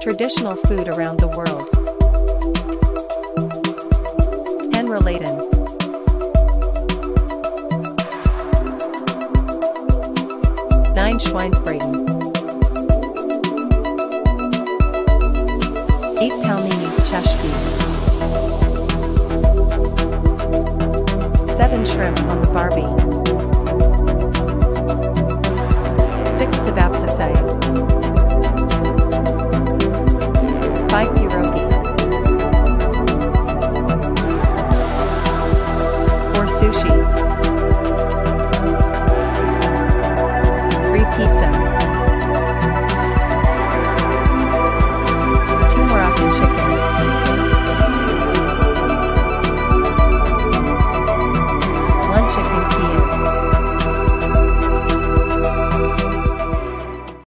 Traditional food around the world. 10 relaten. 9 Schweinsbraten. 8 Pelmeni Cheshki. 7 Shrimp on the Barbie. 6 Sabapsasay. 4 sushi. 3 pizza. 2 Moroccan chicken. 1 chicken Kiev.